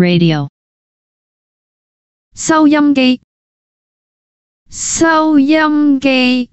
radio 收音机。收音机。